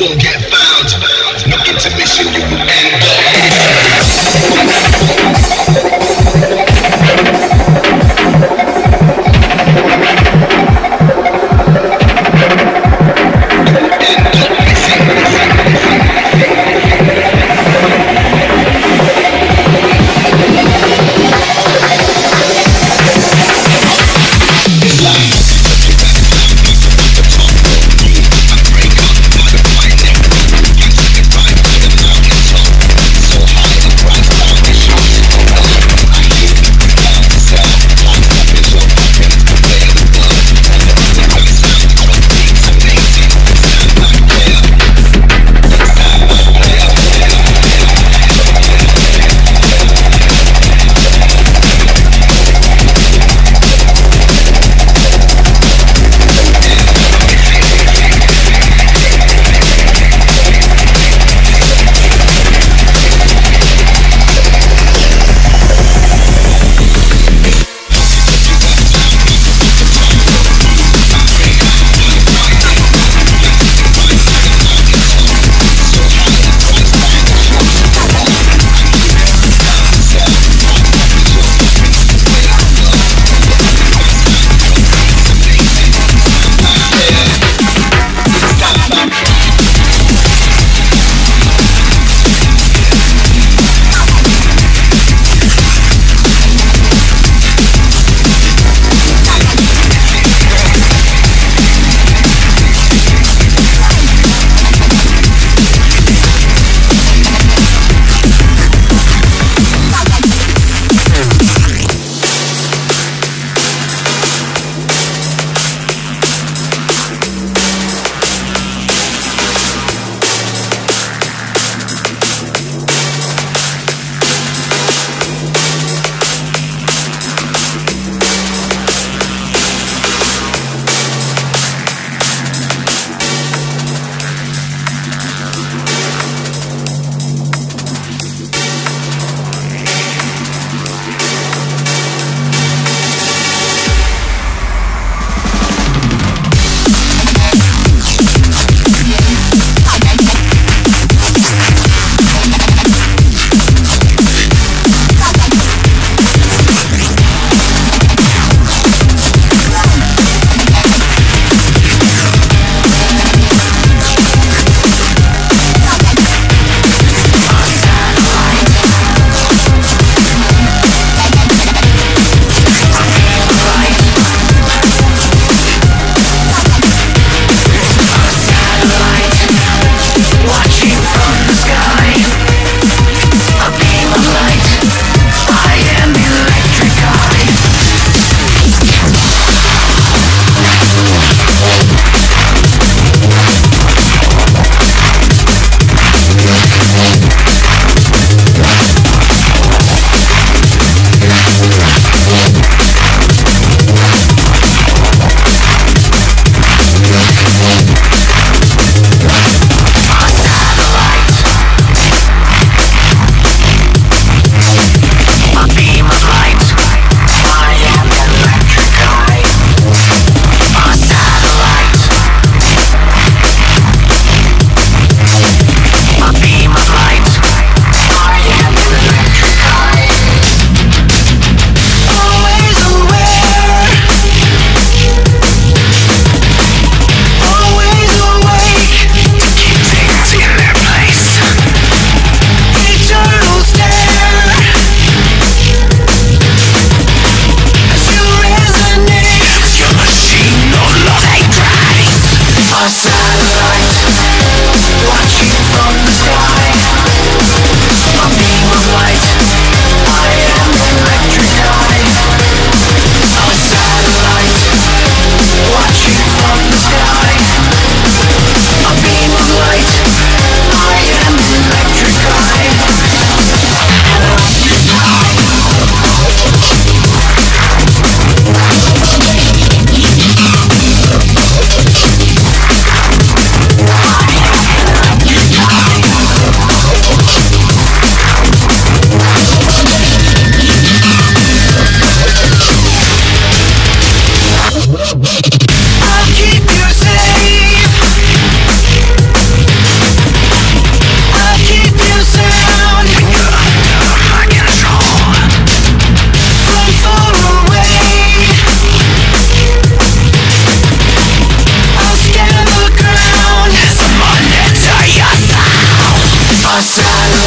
won't get found. No intermission, you.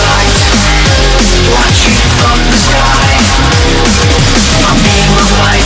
light Watching from the sky. My name was light